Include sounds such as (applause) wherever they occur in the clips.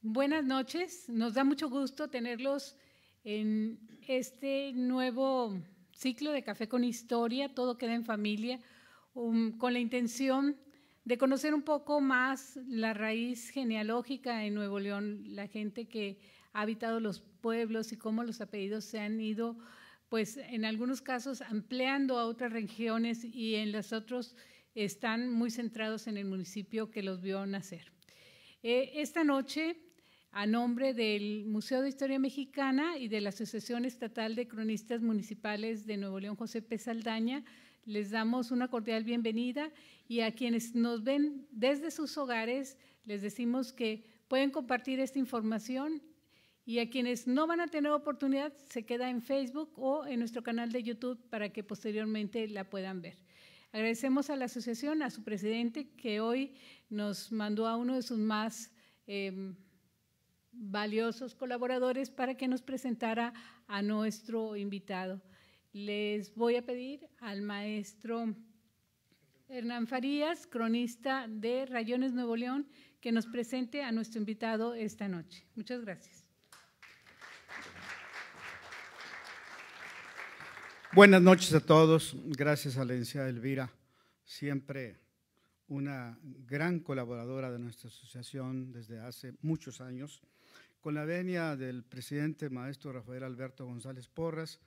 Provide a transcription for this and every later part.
Buenas noches, nos da mucho gusto tenerlos en este nuevo ciclo de Café con Historia, todo queda en familia, um, con la intención de conocer un poco más la raíz genealógica en Nuevo León, la gente que ha habitado los pueblos y cómo los apellidos se han ido, pues en algunos casos ampliando a otras regiones y en los otros están muy centrados en el municipio que los vio nacer. Eh, esta noche, a nombre del Museo de Historia Mexicana y de la Asociación Estatal de Cronistas Municipales de Nuevo León, José P. Saldaña, les damos una cordial bienvenida y a quienes nos ven desde sus hogares, les decimos que pueden compartir esta información y a quienes no van a tener oportunidad, se queda en Facebook o en nuestro canal de YouTube para que posteriormente la puedan ver. Agradecemos a la asociación, a su presidente, que hoy nos mandó a uno de sus más em, valiosos colaboradores para que nos presentara a nuestro invitado. Les voy a pedir al maestro Hernán Farías, cronista de Rayones Nuevo León, que nos presente a nuestro invitado esta noche. Muchas gracias. Buenas noches a todos. Gracias a la licenciada Elvira, siempre una gran colaboradora de nuestra asociación desde hace muchos años. Con la venia del presidente maestro Rafael Alberto González Porras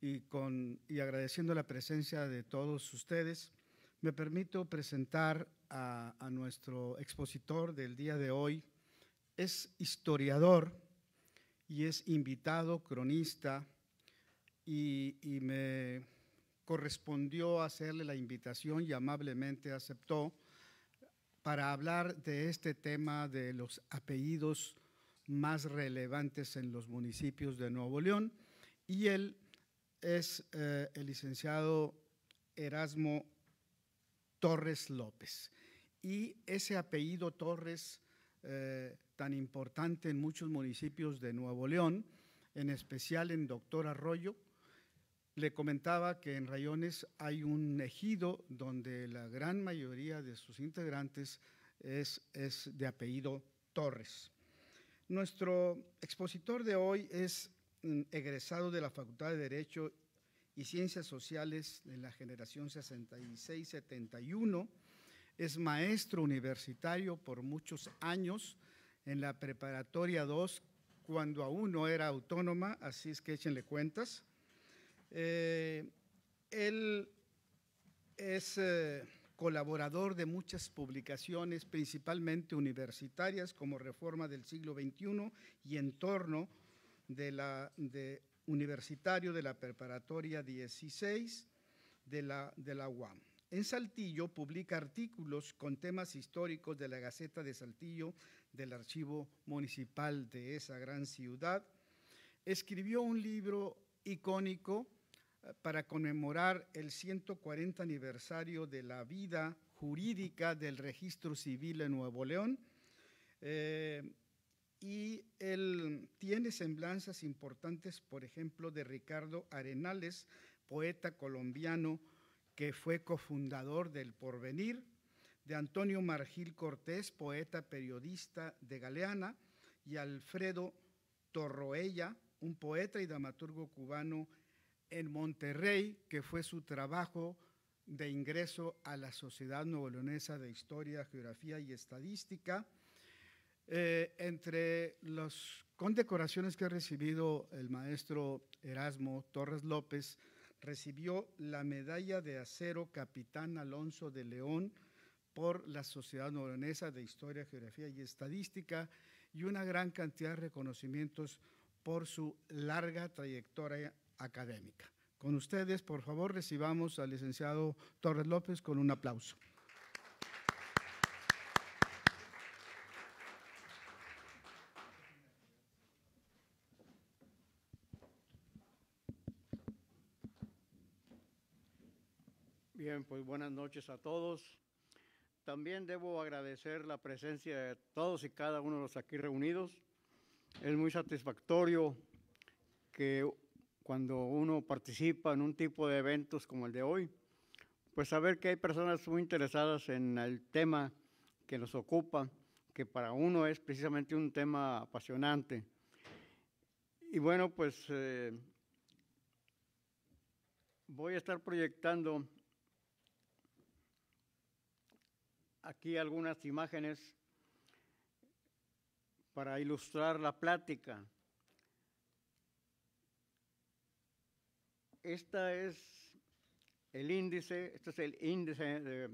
y, con, y agradeciendo la presencia de todos ustedes, me permito presentar a, a nuestro expositor del día de hoy. Es historiador y es invitado, cronista, y, me correspondió hacerle la invitación y amablemente aceptó para hablar de este tema de los apellidos más relevantes en los municipios de Nuevo León y él es eh, el licenciado Erasmo Torres López. Y ese apellido Torres, eh, tan importante en muchos municipios de Nuevo León, en especial en Doctor Arroyo, le comentaba que en Rayones hay un ejido donde la gran mayoría de sus integrantes es, es de apellido Torres. Nuestro expositor de hoy es mm, egresado de la Facultad de Derecho y Ciencias Sociales de la generación 66-71. Es maestro universitario por muchos años en la preparatoria 2 cuando aún no era autónoma, así es que échenle cuentas. Eh, él es eh, colaborador de muchas publicaciones, principalmente universitarias, como Reforma del siglo XXI y Entorno de la, universitario de la preparatoria 16 de la, de la UAM. En Saltillo publica artículos con temas históricos de la Gaceta de Saltillo, del Archivo Municipal de esa gran ciudad. Escribió un libro icónico para conmemorar el 140 aniversario de la vida jurídica del registro civil en Nuevo León. Eh, y él tiene semblanzas importantes, por ejemplo, de Ricardo Arenales, poeta colombiano que fue cofundador del Porvenir, de Antonio Margil Cortés, poeta periodista de Galeana, y Alfredo Torroella, un poeta y dramaturgo cubano en Monterrey, que fue su trabajo de ingreso a la Sociedad Nuevo-Leonesa de Historia, Geografía y Estadística. Eh, entre las condecoraciones que ha recibido el maestro Erasmo Torres López, recibió la medalla de acero Capitán Alonso de León por la Sociedad Nuevo-Leonesa de Historia, Geografía y Estadística y una gran cantidad de reconocimientos por su larga trayectoria académica. Con ustedes, por favor, recibamos al licenciado Torres López con un aplauso. Bien, pues buenas noches a todos. También debo agradecer la presencia de todos y cada uno de los aquí reunidos. Es muy satisfactorio que cuando uno participa en un tipo de eventos como el de hoy, pues saber que hay personas muy interesadas en el tema que nos ocupa, que para uno es precisamente un tema apasionante. Y bueno, pues eh, voy a estar proyectando aquí algunas imágenes para ilustrar la plática. Esta es el índice, este es el índice de,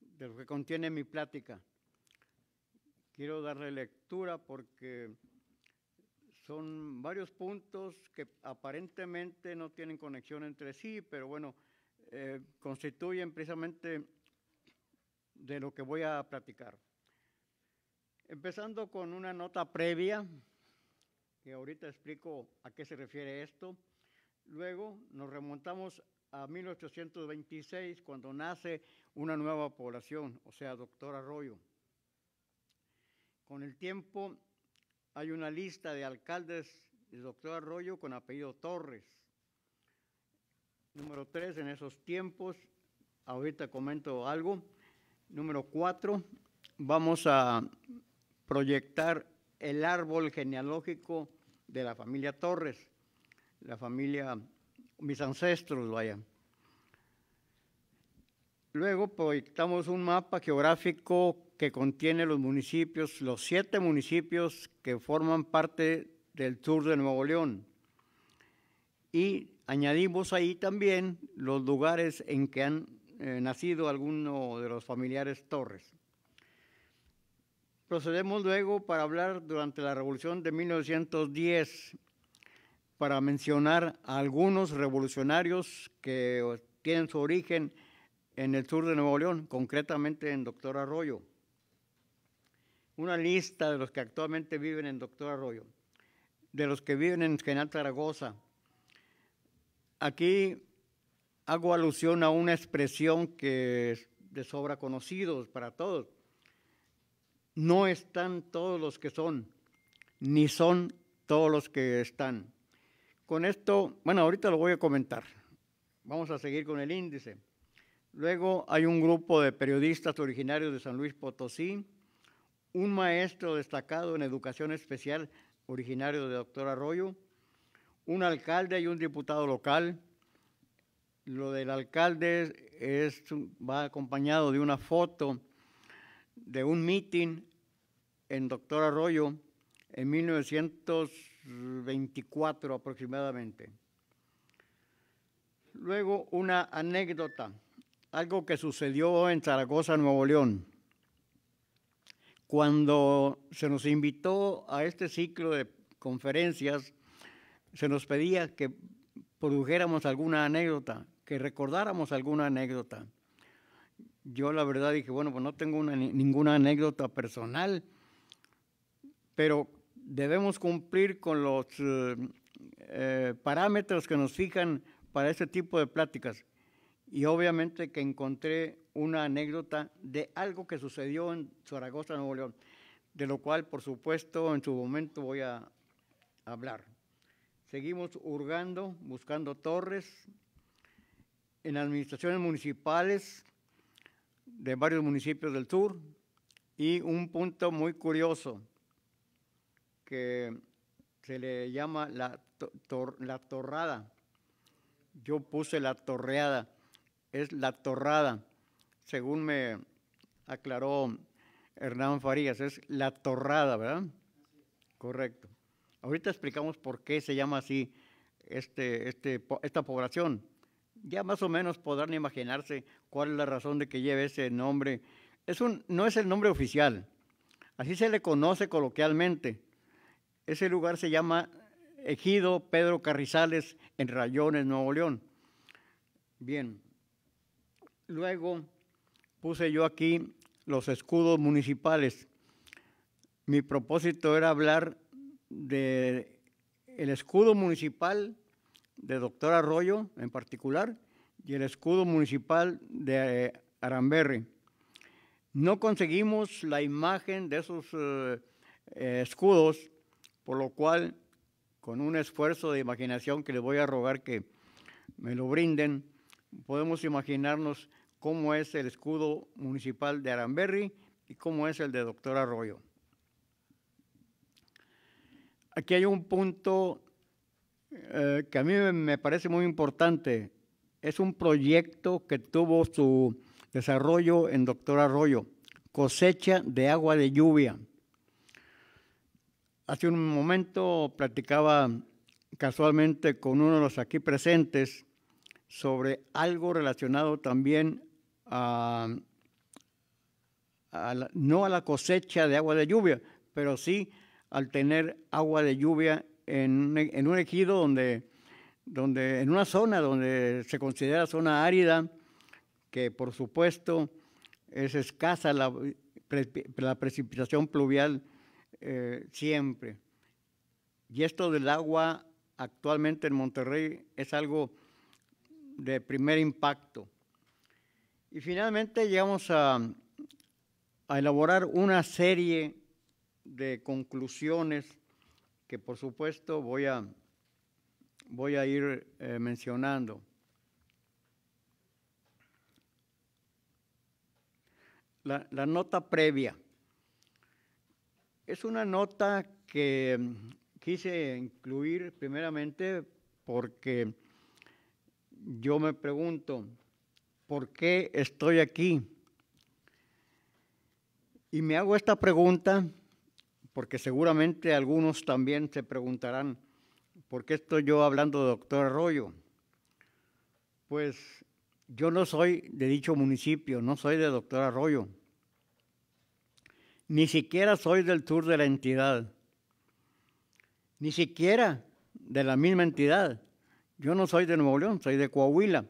de lo que contiene mi plática. Quiero darle lectura porque son varios puntos que aparentemente no tienen conexión entre sí, pero bueno, eh, constituyen precisamente de lo que voy a platicar. Empezando con una nota previa, que ahorita explico a qué se refiere esto. Luego nos remontamos a 1826, cuando nace una nueva población, o sea, Doctor Arroyo. Con el tiempo hay una lista de alcaldes de Doctor Arroyo con apellido Torres. Número tres, en esos tiempos, ahorita comento algo. Número cuatro, vamos a proyectar el árbol genealógico de la familia Torres, la familia, mis ancestros, vaya. Luego proyectamos un mapa geográfico que contiene los municipios, los siete municipios que forman parte del sur de Nuevo León. Y añadimos ahí también los lugares en que han eh, nacido algunos de los familiares Torres. Procedemos luego para hablar durante la Revolución de 1910, para mencionar a algunos revolucionarios que tienen su origen en el sur de Nuevo León, concretamente en Doctor Arroyo. Una lista de los que actualmente viven en Doctor Arroyo, de los que viven en General Zaragoza. Aquí hago alusión a una expresión que es de sobra conocidos para todos. No están todos los que son, ni son todos los que están. Con esto, bueno, ahorita lo voy a comentar. Vamos a seguir con el índice. Luego hay un grupo de periodistas originarios de San Luis Potosí, un maestro destacado en educación especial originario de Doctor Arroyo, un alcalde y un diputado local. Lo del alcalde es, va acompañado de una foto de un meeting en Doctor Arroyo en 1924 aproximadamente. Luego una anécdota algo que sucedió en Zaragoza, Nuevo León. Cuando se nos invitó a este ciclo de conferencias, se nos pedía que produjéramos alguna anécdota, que recordáramos alguna anécdota. Yo la verdad dije, bueno, pues no tengo ninguna anécdota personal, pero debemos cumplir con los eh, parámetros que nos fijan para este tipo de pláticas y obviamente que encontré una anécdota de algo que sucedió en Zaragoza, Nuevo León, de lo cual, por supuesto, en su momento voy a hablar. Seguimos hurgando, buscando torres en administraciones municipales de varios municipios del sur y un punto muy curioso que se le llama la, torrada. Yo puse la torreada es la torrada, según me aclaró Hernán Farías, es la torrada, ¿verdad? Correcto. Ahorita explicamos por qué se llama así este, este, esta población. Ya más o menos podrán imaginarse cuál es la razón de que lleve ese nombre. Es un, no es el nombre oficial, así se le conoce coloquialmente. Ese lugar se llama Ejido Pedro Carrizales en Rayones, Nuevo León. Bien, Luego puse yo aquí los escudos municipales. Mi propósito era hablar de el escudo municipal de Doctor Arroyo en particular y el escudo municipal de Aramberri. No conseguimos la imagen de esos eh, eh, escudos, por lo cual, con un esfuerzo de imaginación que les voy a rogar que me lo brinden, podemos imaginarnos cómo es el escudo municipal de Aramberri y cómo es el de Doctor Arroyo. aquí hay un punto eh, que a mí me parece muy importante. Es un proyecto que tuvo su desarrollo en Doctor Arroyo, cosecha de agua de lluvia. Hace un momento platicaba casualmente con uno de los aquí presentes sobre algo relacionado también a, no a la cosecha de agua de lluvia, pero sí al tener agua de lluvia en, un ejido donde, en una zona donde se considera zona árida, que por supuesto es escasa la precipitación pluvial eh, siempre. Y esto del agua actualmente en Monterrey es algo de primer impacto. Y finalmente llegamos a, elaborar una serie de conclusiones que por supuesto voy a, voy a ir eh, mencionando. La, nota previa. Es una nota que mm, quise incluir primeramente porque yo me pregunto, ¿por qué estoy aquí? Y me hago esta pregunta porque seguramente algunos también se preguntarán, ¿por qué estoy yo hablando de doctor Arroyo? Pues yo no soy de dicho municipio, no soy de doctor Arroyo, ni siquiera soy del sur de la entidad, ni siquiera de la misma entidad. Yo no soy de Nuevo León, soy de Coahuila.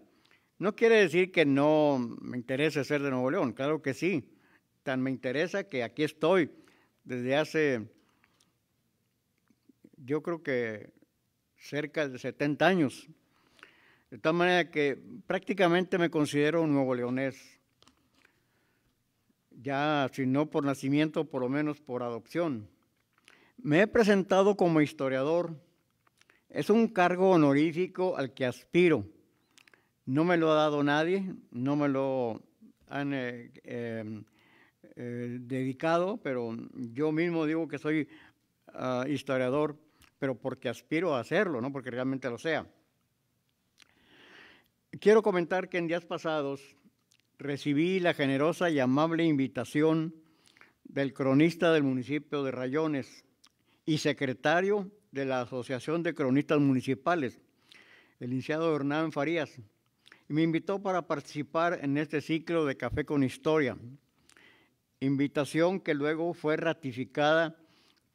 No quiere decir que no me interese ser de Nuevo León, claro que sí. Tan me interesa que aquí estoy desde hace, yo creo que cerca de 70 años. De tal manera que prácticamente me considero un nuevo leonés. Ya, si no por nacimiento, por lo menos por adopción. Me he presentado como historiador. Es un cargo honorífico al que aspiro. No me lo ha dado nadie, no me lo han eh, eh, eh, dedicado, pero yo mismo digo que soy ah, historiador, pero porque aspiro a hacerlo, no porque realmente lo sea. Quiero comentar que en días pasados recibí la generosa y amable invitación del cronista del municipio de Rayones y secretario de la Asociación de Cronistas Municipales, el licenciado Hernán Farías, y me invitó para participar en este ciclo de Café con Historia, invitación que luego fue ratificada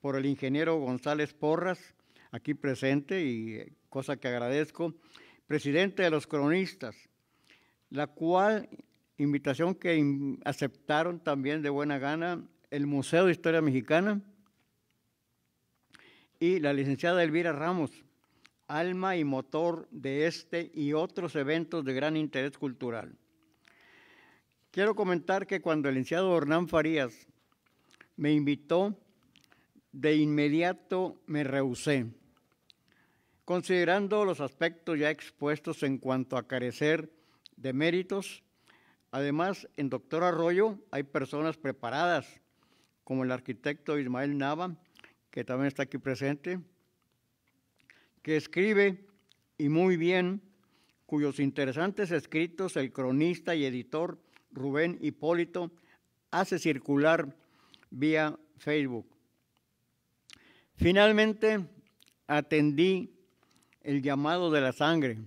por el ingeniero González Porras, aquí presente, y eh, cosa que agradezco, presidente de los cronistas, la cual invitación que aceptaron también de buena gana el Museo de Historia Mexicana y la licenciada Elvira Ramos, alma y motor de este y otros eventos de gran interés cultural. Quiero comentar que cuando el licenciado Hernán Farías me invitó, de inmediato me rehusé, considerando los aspectos ya expuestos en cuanto a carecer de méritos. Además, en Doctor Arroyo hay personas preparadas, como el arquitecto Ismael Nava, que también está aquí presente, que escribe y muy bien, cuyos interesantes escritos el cronista y editor Rubén Hipólito hace circular vía Facebook. Finalmente, atendí el llamado de la sangre,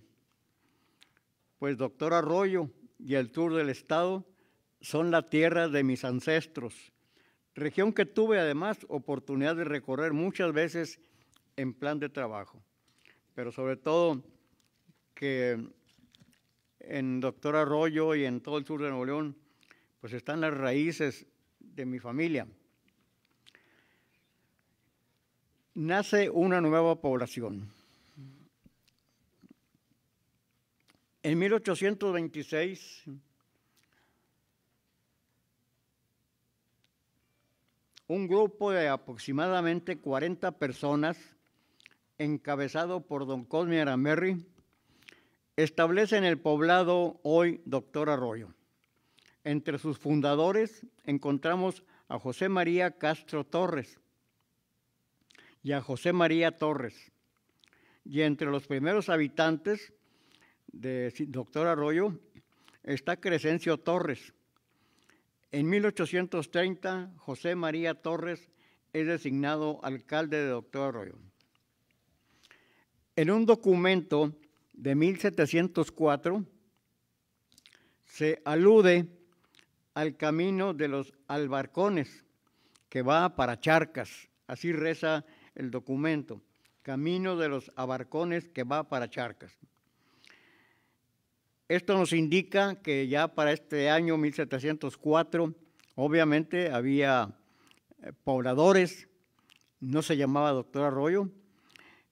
pues doctor Arroyo y el sur del estado son la tierra de mis ancestros, región que tuve además oportunidad de recorrer muchas veces en plan de trabajo, pero sobre todo que en Doctor Arroyo y en todo el sur de Nuevo León, pues están las raíces de mi familia. Nace una nueva población. En 1826, un grupo de aproximadamente 40 personas, encabezado por don Cosme Aramerri, establece en el poblado hoy Doctor Arroyo. Entre sus fundadores encontramos a José María Castro Torres y a José María Torres. Y entre los primeros habitantes de Doctor Arroyo está Crescencio Torres. En 1830, José María Torres es designado alcalde de Doctor Arroyo. En un documento de 1704 se alude al camino de los albarcones que va para Charcas. Así reza el documento. Camino de los abarcones que va para Charcas. Esto nos indica que ya para este año 1704, obviamente había eh, pobladores, no se llamaba Doctor Arroyo,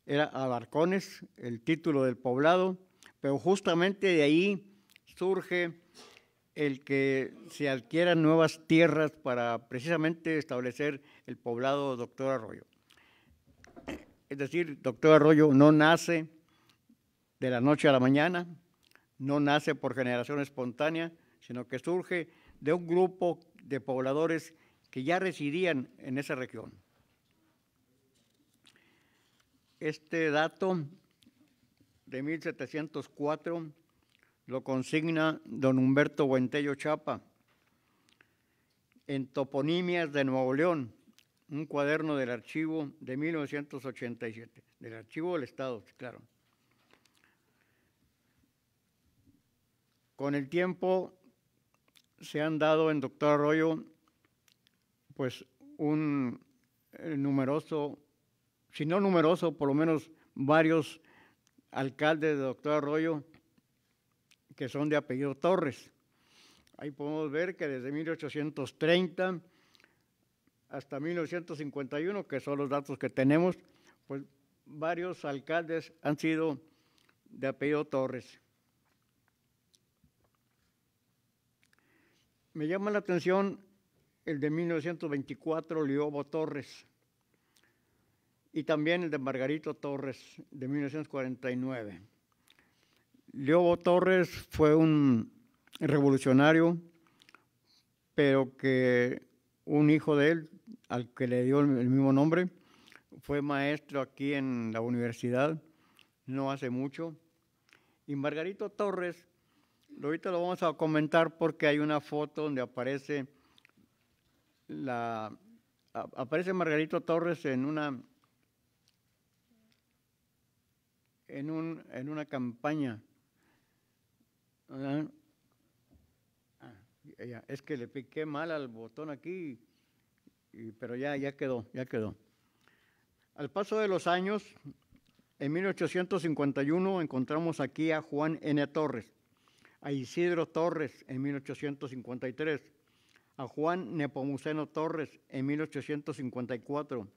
era Abarcones, el título del poblado, pero justamente de ahí surge el que se adquieran nuevas tierras para precisamente establecer el poblado Doctor Arroyo. Es decir, Doctor Arroyo no nace de la noche a la mañana, no nace por generación espontánea, sino que surge de un grupo de pobladores que ya residían en esa región. Este dato de 1704 lo consigna don Humberto Buentello Chapa en Toponimias de Nuevo León, un cuaderno del archivo de 1987, del archivo del Estado, claro. Con el tiempo se han dado en Doctor Arroyo pues un eh, numeroso, si no numeroso, por lo menos varios alcaldes de Doctor Arroyo que son de apellido Torres. Ahí podemos ver que desde 1830 hasta 1951, que son los datos que tenemos, pues varios alcaldes han sido de apellido Torres. Me llama la atención el de 1924, Liobo Torres, y también el de Margarito Torres, de 1949. Liobo Torres fue un revolucionario, pero que un hijo de él, al que le dio el mismo nombre, fue maestro aquí en la universidad no hace mucho. Y Margarito Torres, ahorita lo vamos a comentar porque hay una foto donde aparece la aparece Margarito Torres en una en, un, en una campaña Ah, es que le piqué mal al botón aquí, pero ya, ya quedó, ya quedó. Al paso de los años, en 1851 encontramos aquí a Juan N. Torres, a Isidro Torres en 1853, a Juan Nepomuceno Torres en 1854,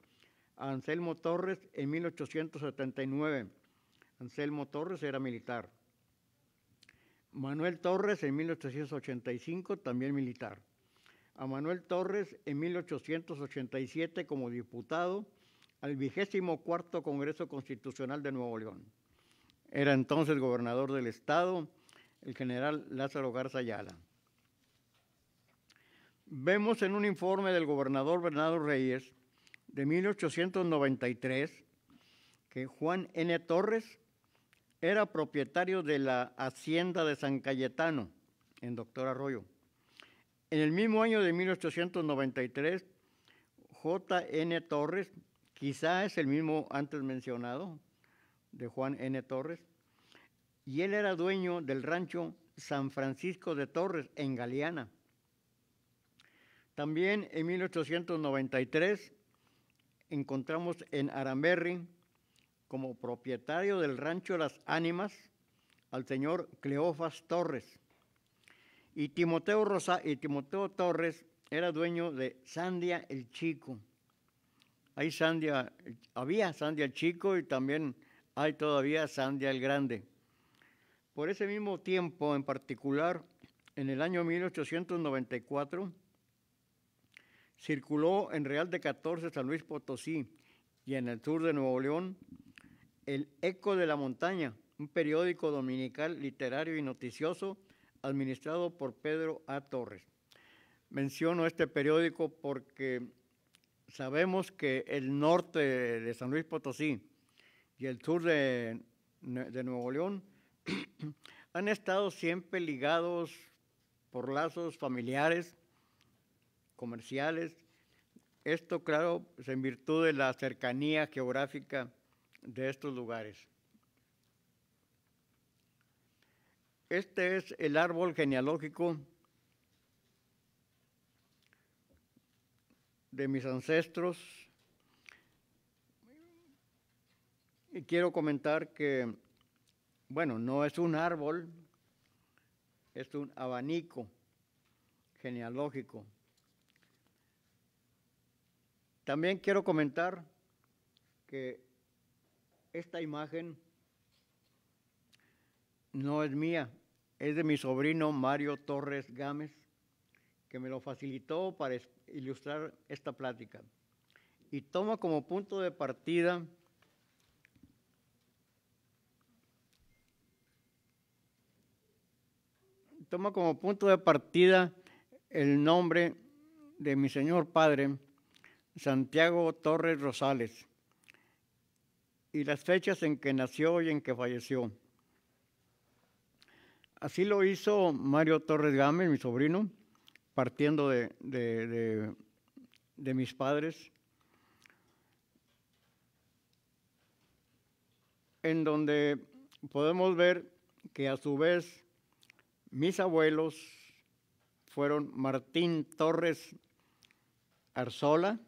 a Anselmo Torres en 1879. Anselmo Torres era militar. Manuel Torres en 1885, también militar. A Manuel Torres en 1887 como diputado al vigésimo cuarto Congreso Constitucional de Nuevo León. Era entonces gobernador del estado el general Lázaro Garza Ayala. Vemos en un informe del gobernador Bernardo Reyes de 1893 que Juan N. Torres era propietario de la hacienda de San Cayetano, en Doctor Arroyo. En el mismo año de 1893, J.N. Torres, quizá es el mismo antes mencionado, de Juan N. Torres, y él era dueño del rancho San Francisco de Torres, en Galeana. También en 1893 encontramos en Aramberri como propietario del rancho Las Ánimas al señor Cleofas Torres. Y Timoteo, Rosa, y Timoteo Torres era dueño de Sandia el Chico. Sandia, había Sandia el Chico y también hay todavía Sandia el Grande. Por ese mismo tiempo, en particular, en el año 1894, circuló en Real de 14 San Luis Potosí y en el sur de Nuevo León el Eco de la Montaña, un periódico dominical literario y noticioso administrado por Pedro A. Torres. Menciono este periódico porque sabemos que el norte de San Luis Potosí y el sur de, de Nuevo León (clears throat) han estado siempre ligados por lazos familiares, comerciales. Esto, claro, en virtud de la cercanía geográfica de estos lugares. Este es el árbol genealógico de mis ancestros. Y quiero comentar que, bueno, no es un árbol, es un abanico genealógico. También quiero comentar que esta imagen no es mía, es de mi sobrino Mario Torres Gámez, que me lo facilitó para ilustrar esta plática. Y toma como punto de partida toma como punto de partida el nombre de mi señor padre, Santiago Torres Rosales, y las fechas en que nació y en que falleció. Así lo hizo Mario Torres Gámez, mi sobrino, partiendo de, de mis padres, en donde podemos ver que a su vez mis abuelos fueron Martín Torres Arzola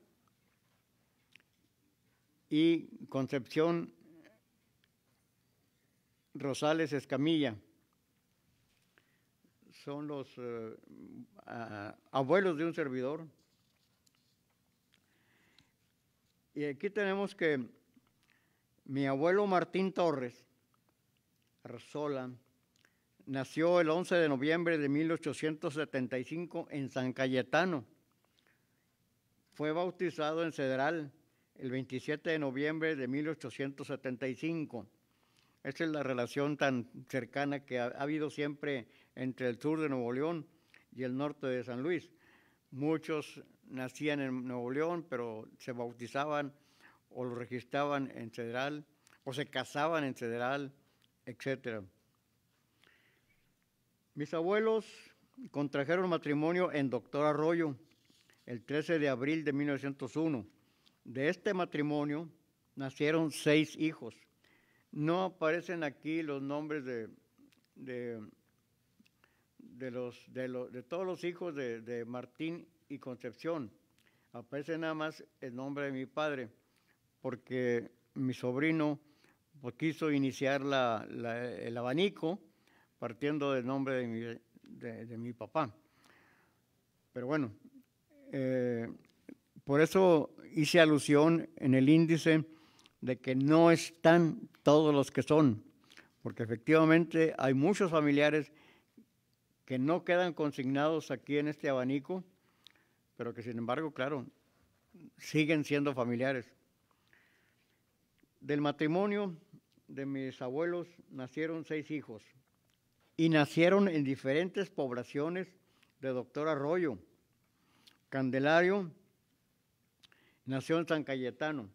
y Concepción Rosales Escamilla son los eh, abuelos de un servidor. Y aquí tenemos que mi abuelo Martín Torres, Arzola, nació el 11 de noviembre de 1875 en San Cayetano. Fue bautizado en Cedral el 27 de noviembre de 1875. Esa es la relación tan cercana que ha, habido siempre entre el sur de Nuevo León y el norte de San Luis. Muchos nacían en Nuevo León, pero se bautizaban o lo registraban en Cedral, o se casaban en Cedral, etc. Mis abuelos contrajeron matrimonio en Doctor Arroyo el 13 de abril de 1901. De este matrimonio nacieron seis hijos. No aparecen aquí los nombres de, de los, de, de todos los hijos de, Martín y Concepción. Aparece nada más el nombre de mi padre, porque mi sobrino quiso iniciar la, el abanico partiendo del nombre de mi, de, mi papá. Pero bueno, eh, por eso hice alusión en el índice de que no están todos los que son, porque efectivamente hay muchos familiares que no quedan consignados aquí en este abanico, pero que sin embargo, claro, siguen siendo familiares. Del matrimonio de mis abuelos nacieron seis hijos y nacieron en diferentes poblaciones de Doctor Arroyo. Candelario nació en San Cayetano,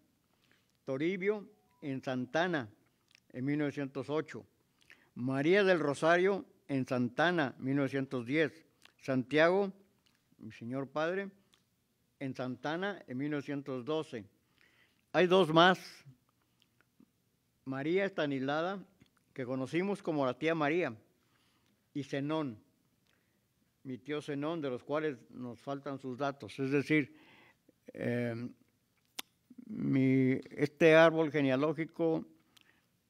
Toribio en Santana en 1908, María del Rosario en Santana, 1910. Santiago, mi señor padre, en Santana, en 1912. Hay dos más. María Estanilada, que conocimos como la tía María, y Zenón, mi tío Zenón, de los cuales nos faltan sus datos. Es decir, em, este árbol genealógico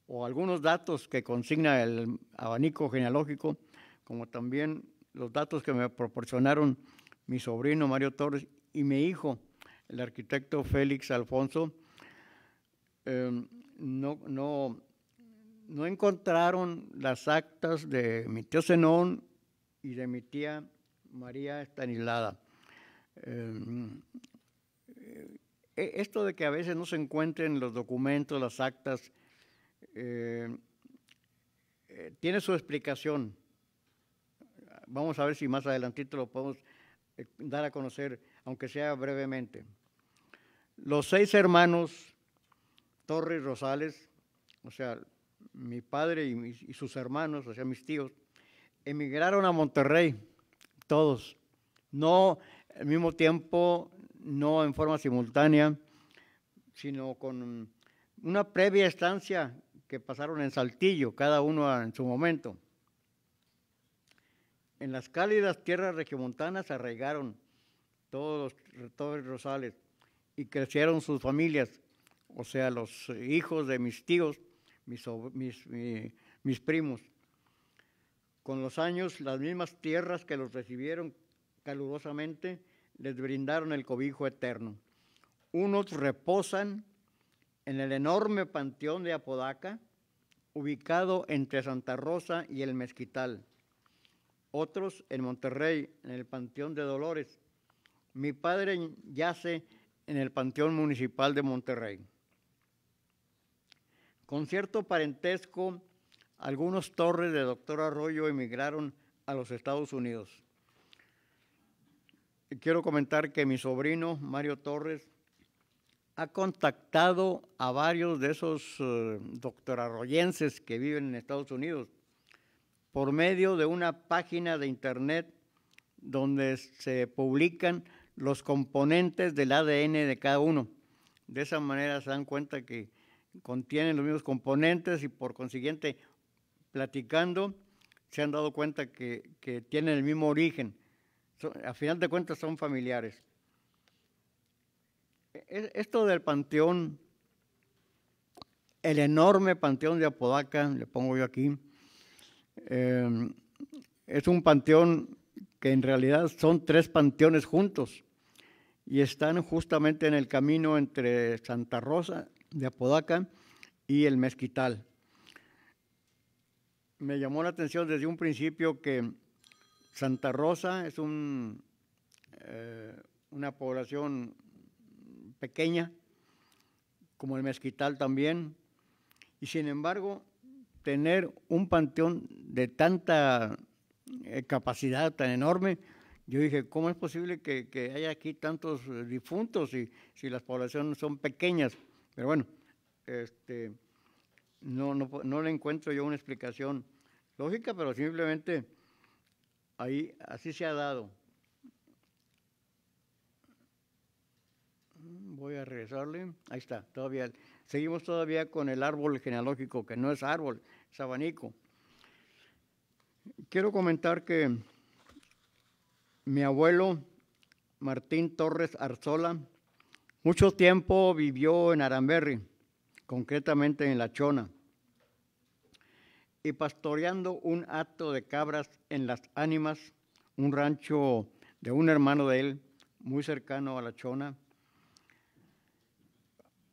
o algunos datos que consigna el abanico genealógico, como también los datos que me proporcionaron mi sobrino Mario Torres y mi hijo, el arquitecto Félix Alfonso, em, no, no, no encontraron las actas de mi tío Zenón y de mi tía María Estanislada. Em, e, esto de que a veces no se encuentren los documentos, las actas, eh, eh, tiene su explicación. Vamos a ver si más adelantito lo podemos eh, dar a conocer, aunque sea brevemente. Los seis hermanos Torres Rosales, o sea, mi padre y, sus hermanos, o sea, mis tíos, emigraron a Monterrey, todos. No al mismo tiempo, no en forma simultánea, sino con una previa estancia que pasaron en Saltillo, cada uno en su momento. En las cálidas tierras regiomontanas arraigaron todos los, rosales y crecieron sus familias, o sea, los hijos de mis tíos, mis, mis primos. Con los años, las mismas tierras que los recibieron calurosamente les brindaron el cobijo eterno. Unos reposan en el enorme panteón de Apodaca, ubicado entre Santa Rosa y el Mezquital. Otros en Monterrey, en el Panteón de Dolores. Mi padre yace en el Panteón Municipal de Monterrey. Con cierto parentesco, algunos torres de Doctor Arroyo emigraron a los Estados Unidos. Quiero comentar que mi sobrino, Mario Torres, ha contactado a varios de esos uh, doctorarroyenses que viven en Estados Unidos por medio de una página de internet donde se publican los componentes del ADN de cada uno. De esa manera se dan cuenta que contienen los mismos componentes y por consiguiente, platicando, se han dado cuenta que, tienen el mismo origen. a final de cuentas son familiares. E, esto del panteón, el enorme panteón de Apodaca, le pongo yo aquí, em, es un panteón que en realidad son tres panteones juntos y están justamente en el camino entre Santa Rosa de Apodaca y el Mezquital. Me llamó la atención desde un principio que Santa Rosa es un, eh, una población pequeña, como el mezquital también, y sin embargo, tener un panteón de tanta eh, capacidad tan enorme, yo dije, ¿cómo es posible que, haya aquí tantos difuntos si, las poblaciones son pequeñas? Pero bueno, este, no, no, no le encuentro yo una explicación lógica, pero simplemente ahí así se ha dado. voy a regresarle. Ahí está, todavía. Seguimos todavía con el árbol genealógico, que no es árbol, es abanico. Quiero comentar que mi abuelo, Martín Torres Arzola, mucho tiempo vivió en Aramberri, concretamente en La Chona, y pastoreando un acto de cabras en Las Ánimas, un rancho de un hermano de él, muy cercano a La Chona,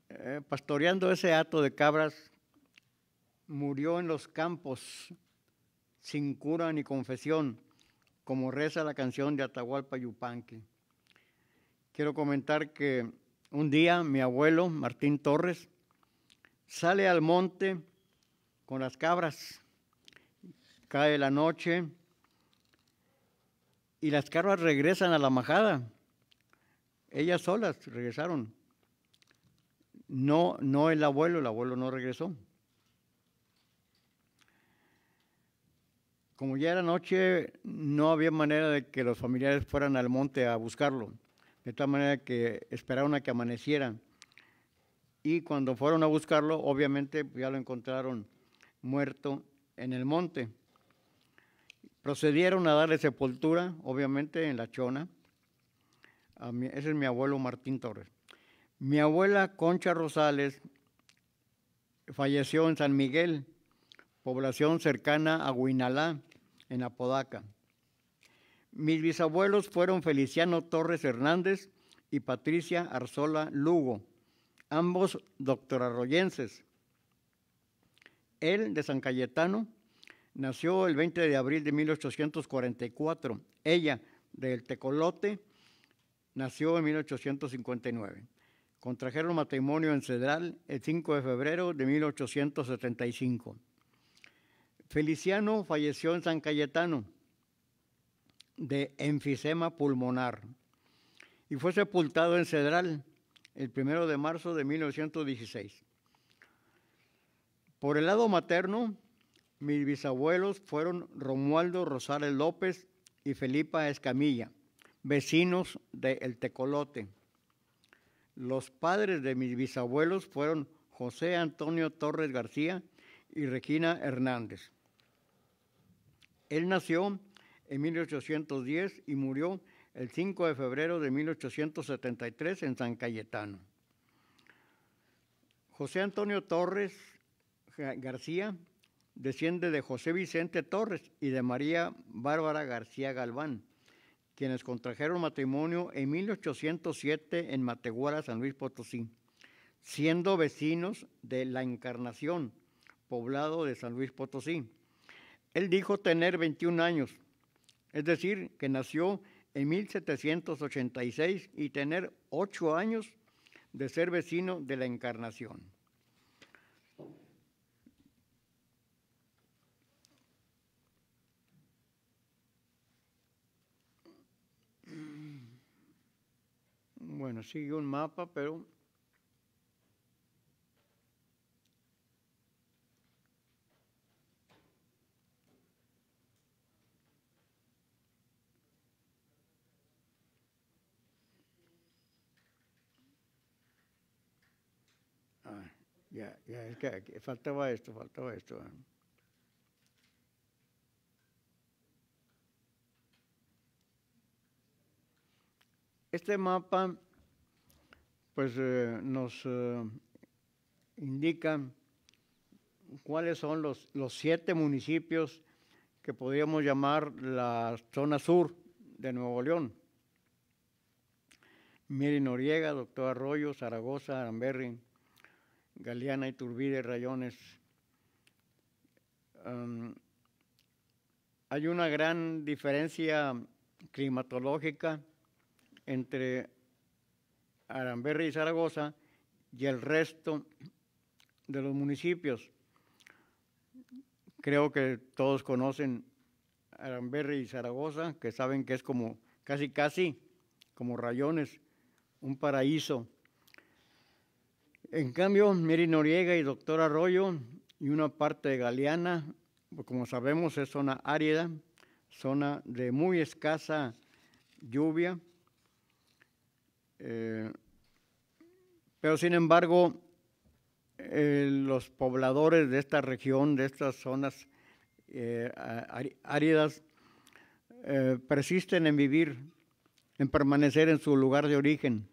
eh, pastoreando ese hato de cabras, murió en los campos sin cura ni confesión, como reza la canción de Atahualpa Yupanqui. Quiero comentar que un día mi abuelo, Martín Torres, sale al monte con las cabras, cae la noche y las cabras regresan a la majada. Ellas solas regresaron. No, no el abuelo, el abuelo no regresó. Como ya era noche, no había manera de que los familiares fueran al monte a buscarlo, de tal manera que esperaron a que amaneciera. Y cuando fueron a buscarlo, obviamente ya lo encontraron muerto en el monte. Procedieron a darle sepultura, obviamente, en la chona. ese es mi abuelo Martín Torres. Mi abuela Concha Rosales falleció en San Miguel, población cercana a Huinalá, en Apodaca. Mis bisabuelos fueron Feliciano Torres Hernández y Patricia Arzola Lugo, ambos doctorarroyenses. Él, de San Cayetano, nació el 20 de abril de 1844. Ella, del Tecolote, nació en 1859. Contrajeron matrimonio en Cedral el 5 de febrero de 1875. Feliciano falleció en San Cayetano de enfisema pulmonar y fue sepultado en Cedral el primero de marzo de 1916. Por el lado materno, mis bisabuelos fueron Romualdo Rosales López y Felipa Escamilla, vecinos de El Tecolote. Los padres de mis bisabuelos fueron José Antonio Torres García y Regina Hernández. Él nació en 1810 y murió el 5 de febrero de 1873 en San Cayetano. José Antonio Torres García desciende de José Vicente Torres y de María Bárbara García Galván, quienes contrajeron matrimonio en 1807 en Matehuala, San Luis Potosí, siendo vecinos de La Encarnación, poblado de San Luis Potosí. Él dijo tener 21 años, es decir, que nació en 1786 y tener 8 años de ser vecino de La Encarnación. Bueno, sigue un mapa, pero Ah, faltaba esto, faltaba esto. ¿eh? Este mapa pues eh, nos eh, indica cuáles son los, los, siete municipios que podríamos llamar la zona sur de Nuevo León. Miri Noriega, Doctor Arroyo, Zaragoza, Aramberri, Galeana, Iturbide, Rayones. Hay una gran diferencia climatológica entre Aramberri y Zaragoza y el resto de los municipios. Creo que todos conocen Aramberri y Zaragoza, que saben que es como casi casi como rayones, un paraíso. En cambio, Miri Noriega y Doctor Arroyo y una parte de Galeana, como sabemos es zona árida, zona de muy escasa lluvia, eh, pero sin embargo, eh, los pobladores de esta región, de estas zonas eh, áridas, persisten en vivir, en permanecer en su lugar de origen.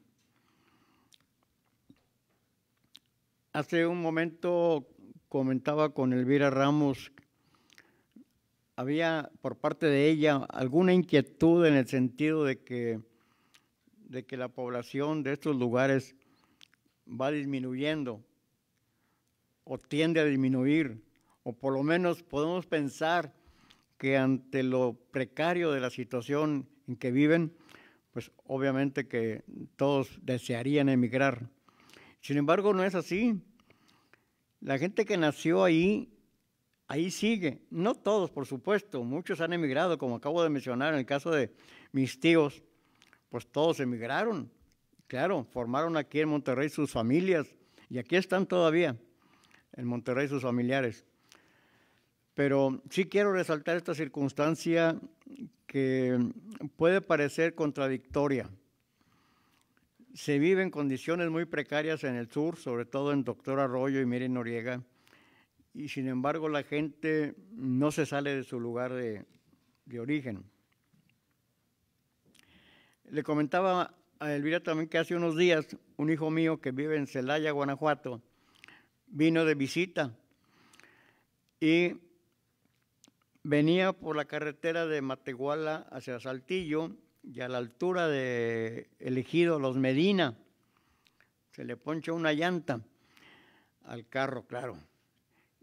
Hace un momento comentaba con Elvira Ramos, había por parte de ella alguna inquietud en el sentido de que de que la población de estos lugares va disminuyendo o tiende a disminuir, o por lo menos podemos pensar que ante lo precario de la situación en que viven, pues obviamente que todos desearían emigrar. Sin embargo, no es así. La gente que nació ahí, ahí sigue. No todos, por supuesto. Muchos han emigrado, como acabo de mencionar en el caso de mis tíos, pues todos emigraron. Claro, formaron aquí en Monterrey sus familias y aquí están todavía en Monterrey sus familiares. Pero sí quiero resaltar esta circunstancia que puede parecer contradictoria. Se viven condiciones muy precarias en el sur, sobre todo en Doctor Arroyo y Miren Noriega, y sin embargo la gente no se sale de su lugar de origen. Le comentaba a Elvira también que hace unos días un hijo mío que vive en Celaya, Guanajuato, vino de visita y venía por la carretera de Matehuala hacia Saltillo y a la altura de elegido Los Medina se le poncha una llanta al carro, claro.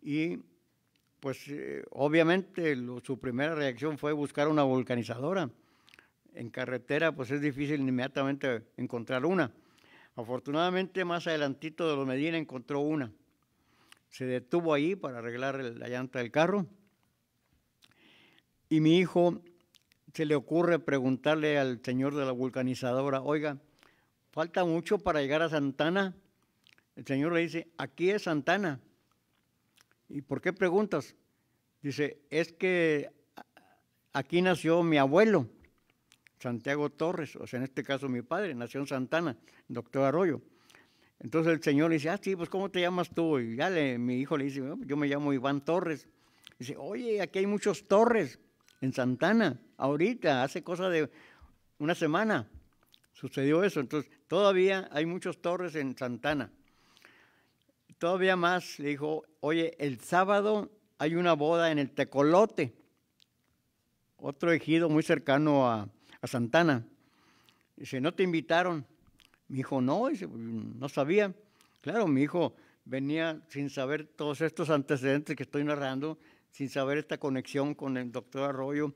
Y pues eh, obviamente su primera reacción fue buscar una vulcanizadora en carretera pues es difícil inmediatamente encontrar una. Afortunadamente más adelantito de los Medina encontró una. Se detuvo ahí para arreglar la llanta del carro y mi hijo se le ocurre preguntarle al señor de la vulcanizadora, oiga, falta mucho para llegar a Santana. El Señor le dice, aquí es Santana. ¿Y por qué preguntas? Dice, es que aquí nació mi abuelo, Santiago Torres, o sea, en este caso mi padre, nació en Santana, doctor Arroyo. Entonces el señor le dice, ah, sí, pues ¿cómo te llamas tú? Y ya le, mi hijo le dice, yo me llamo Iván Torres. Dice, oye, aquí hay muchos Torres en Santana, ahorita, hace cosa de una semana sucedió eso. Entonces, todavía hay muchos Torres en Santana. Todavía más, le dijo, oye, el sábado hay una boda en el Tecolote, otro ejido muy cercano a, a Santana. Dice, ¿no te invitaron? Mi hijo, no, no sabía. Claro, mi hijo venía sin saber todos estos antecedentes que estoy narrando, sin saber esta conexión con el doctor Arroyo.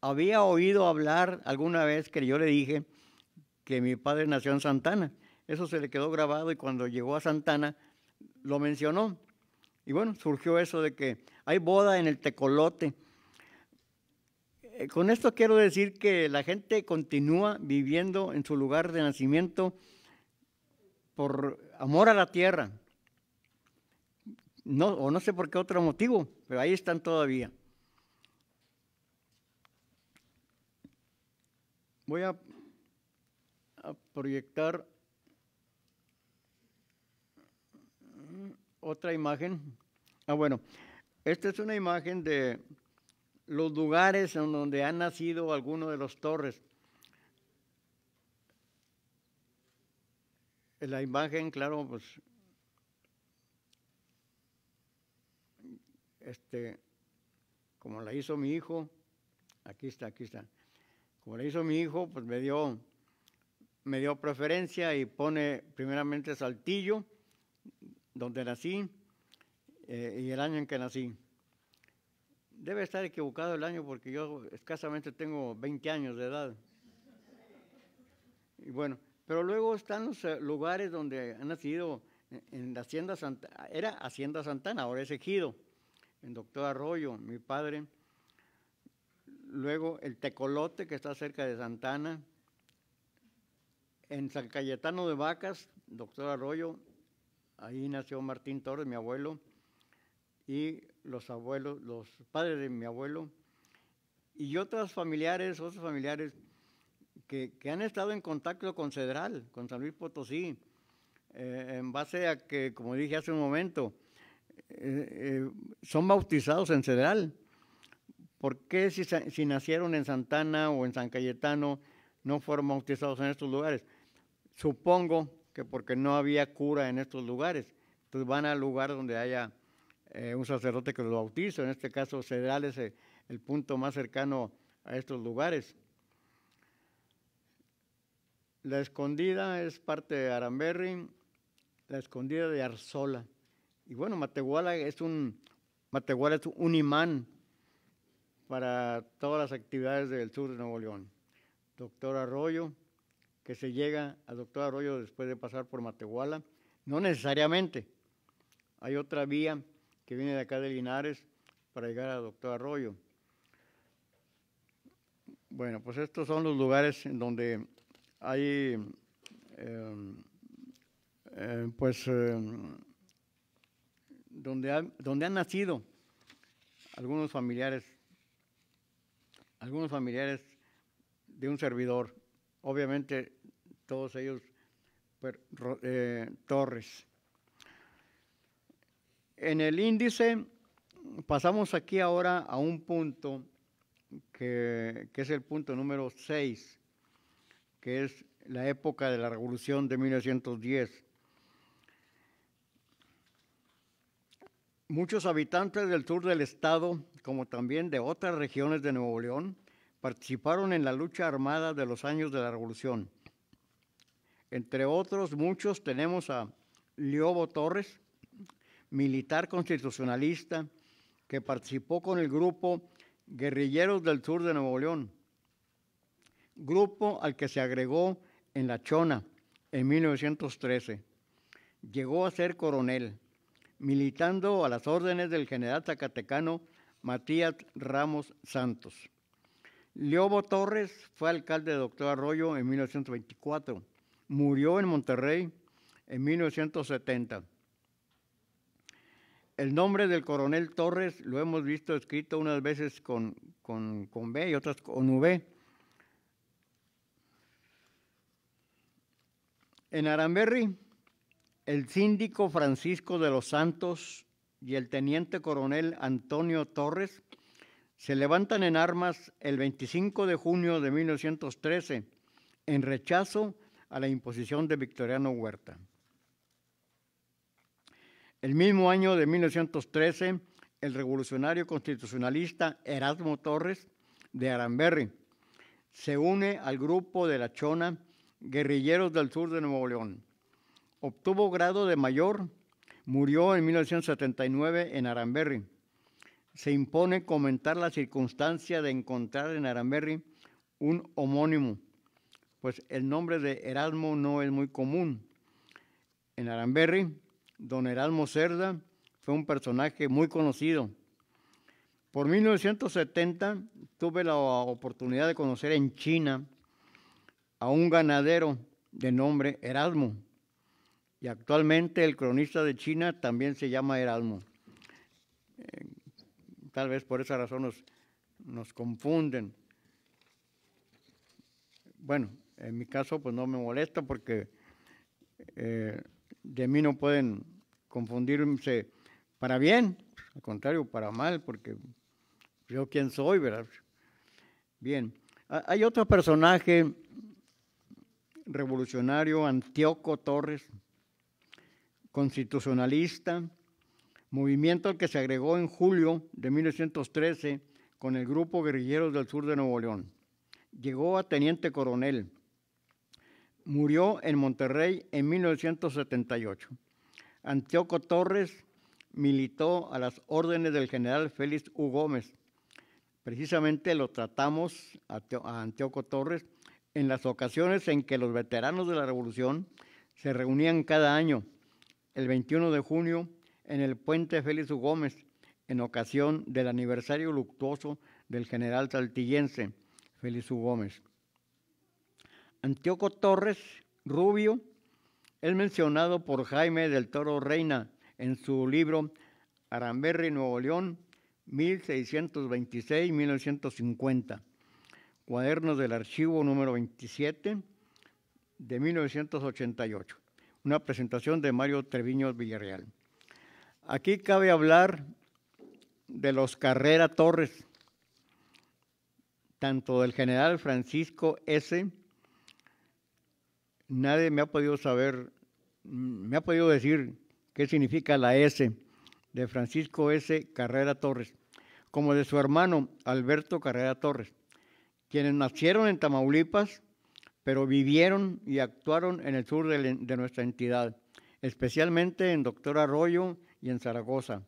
Había oído hablar alguna vez que yo le dije que mi padre nació en Santana. Eso se le quedó grabado y cuando llegó a Santana lo mencionó. Y bueno, surgió eso de que hay boda en el tecolote. Eh, con esto quiero decir que la gente continúa viviendo en su lugar de nacimiento por amor a la tierra. No, o no sé por qué otro motivo, pero ahí están todavía. Voy a, a proyectar otra imagen. Ah, bueno, esta es una imagen de los lugares en donde han nacido algunos de los torres. La imagen, claro, pues, este, como la hizo mi hijo, aquí está, aquí está. Como la hizo mi hijo, pues me dio, me dio preferencia y pone primeramente Saltillo, donde nací, eh, y el año en que nací. Debe estar equivocado el año porque yo escasamente tengo 20 años de edad. Y bueno, pero luego están los eh, lugares donde han nacido en la Hacienda Santana, era Hacienda Santana, ahora es Ejido, en Doctor Arroyo, mi padre. Luego el Tecolote, que está cerca de Santana. En San Cayetano de Vacas, Doctor Arroyo, ahí nació Martín Torres, mi abuelo. Y los abuelos, los padres de mi abuelo, y otros familiares, otros familiares que, han estado en contacto con Cedral, con San Luis Potosí, eh, en base a que, como dije hace un momento, eh, eh, son bautizados en Cedral. ¿Por qué si, si, nacieron en Santana o en San Cayetano no fueron bautizados en estos lugares? Supongo que porque no había cura en estos lugares. Entonces van al lugar donde haya eh, un sacerdote que los bautiza, en este caso Cedral es eh, el, punto más cercano a estos lugares. La escondida es parte de Aramberri, la escondida de Arzola. Y bueno, Matehuala es un, Matehuala es un imán para todas las actividades del sur de Nuevo León. Doctor Arroyo, que se llega al doctor Arroyo después de pasar por Matehuala, no necesariamente. Hay otra vía que viene de acá de Linares para llegar a Doctor Arroyo. Bueno, pues estos son los lugares en donde hay, em, em, pues, em, donde, donde han nacido algunos familiares, algunos familiares de un servidor, obviamente todos ellos pues, eh, Torres. En el índice pasamos aquí ahora a un punto que, es el punto número 6, que es la época de la revolución de 1910. Muchos habitantes del sur del estado, como también de otras regiones de Nuevo León, participaron en la lucha armada de los años de la revolución. Entre otros muchos tenemos a Liobo Torres, militar constitucionalista que participó con el grupo Guerrilleros del Sur de Nuevo León, grupo al que se agregó en La Chona en 1913. Llegó a ser coronel, militando a las órdenes del general zacatecano Matías Ramos Santos. Leobo Torres fue alcalde de Doctor Arroyo en 1924. murió en Monterrey en 1970. El nombre del coronel Torres lo hemos visto escrito unas veces con, con, con B y otras con V. En Aramberri, el síndico Francisco de los Santos y el teniente coronel Antonio Torres se levantan en armas el 25 de junio de 1913 en rechazo a la imposición de Victoriano Huerta. El mismo año de 1913, el revolucionario constitucionalista Erasmo Torres de Aramberri se une al grupo de la Chona, guerrilleros del sur de Nuevo León. Obtuvo grado de mayor, murió en 1979 en Aramberri. Se impone comentar la circunstancia de encontrar en Aramberri un homónimo, pues el nombre de Erasmo no es muy común. En Aramberri don Erasmo Cerda fue un personaje muy conocido. Por 1970 tuve la oportunidad de conocer en China a un ganadero de nombre Erasmo. Y actualmente el cronista de China también se llama Erasmo. Eh, tal vez por esa razón nos, confunden. Bueno, en mi caso pues no me molesta porque eh, de mí no pueden confundirse para bien, al contrario, para mal, porque yo quién soy, ¿verdad? Bien, hay otro personaje revolucionario, Antíoco Torres, constitucionalista, movimiento al que se agregó en julio de 1913 con el grupo Guerrilleros del Sur de Nuevo León. Llegó a teniente coronel Murió en Monterrey en 1978. Antíoco Torres militó a las órdenes del general Félix U. Gómez. Precisamente lo tratamos a Antíoco Torres en las ocasiones en que los veteranos de la revolución se reunían cada año, el 21 de junio, en el puente Félix U. Gómez, en ocasión del aniversario luctuoso del general saltillense Félix U. Gómez. Antíoco Torres Rubio es mencionado por Jaime del Toro Reina en su libro Aramberri, Nuevo León, 1626-1950, cuadernos del archivo número 27 de 1988, una presentación de Mario Treviño Villarreal. Aquí cabe hablar de los Carrera Torres, tanto del general Francisco S nadie me ha podido saber, me ha podido decir qué significa la S de Francisco S. Carrera Torres, como de su hermano Alberto Carrera Torres, quienes nacieron en Tamaulipas, pero vivieron y actuaron en el sur de, nuestra entidad, especialmente en Doctor Arroyo y en Zaragoza.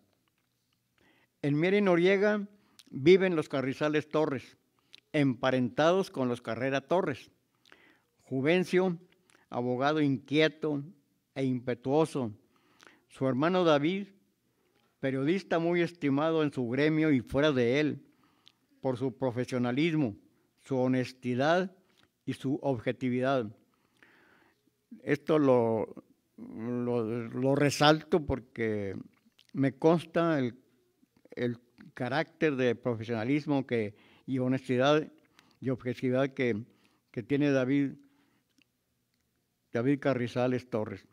En Miera y Noriega viven los Carrizales Torres, emparentados con los Carrera Torres. Juvencio abogado inquieto e impetuoso. Su hermano David, periodista muy estimado en su gremio y fuera de él, por su profesionalismo, su honestidad y su objetividad. Esto lo, lo, resalto porque me consta el, carácter de profesionalismo que, y honestidad y objetividad que, que tiene David David Carrizales Torres.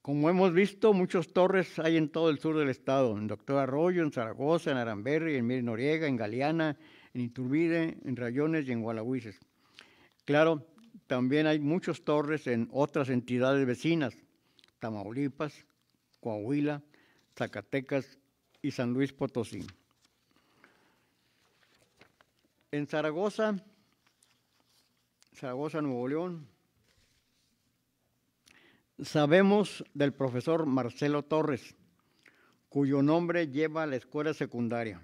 Como hemos visto, muchos torres hay en todo el sur del estado, en Doctor Arroyo, en Zaragoza, en Aramberri, en Mir Noriega, en Galeana, en Iturbide, en Rayones y en Gualahuises. Claro, también hay muchos torres en otras entidades vecinas, Tamaulipas, Coahuila, Zacatecas y San Luis Potosí. En Zaragoza Zaragoza, Nuevo León. Sabemos del profesor Marcelo Torres, cuyo nombre lleva la escuela secundaria.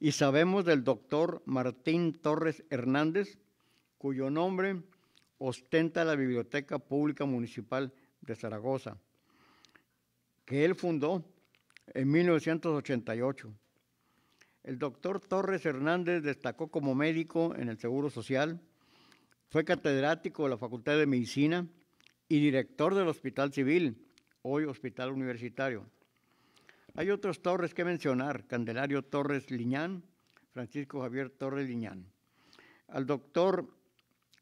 Y sabemos del doctor Martín Torres Hernández, cuyo nombre ostenta la Biblioteca Pública Municipal de Zaragoza, que él fundó en 1988. El doctor Torres Hernández destacó como médico en el Seguro Social, Fue catedrático de la Facultad de Medicina y director del Hospital Civil, hoy Hospital Universitario. Hay otros Torres que mencionar, Candelario Torres Liñán, Francisco Javier Torres Liñán. Al doctor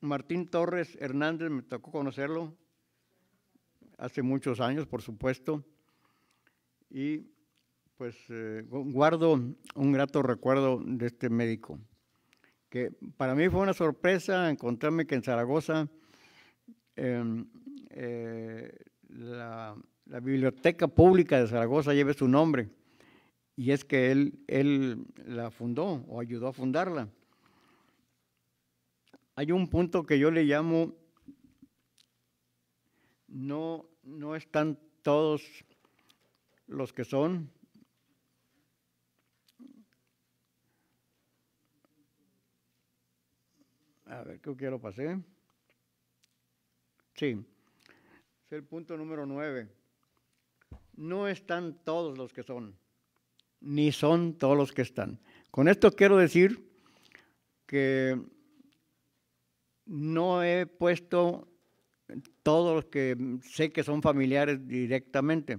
Martín Torres Hernández me tocó conocerlo hace muchos años, por supuesto, y pues eh, guardo un grato recuerdo de este médico, que para mí fue una sorpresa encontrarme que en Zaragoza em, eh, la, la, Biblioteca Pública de Zaragoza lleve su nombre, y es que él, él la fundó o ayudó a fundarla. Hay un punto que yo le llamo, no, no están todos los que son, A ver, creo que ya lo pasé. Sí, es el punto número nueve. No están todos los que son, ni son todos los que están. Con esto quiero decir que no he puesto todos los que sé que son familiares directamente.